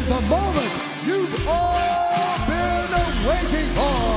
is the moment you've all been waiting for.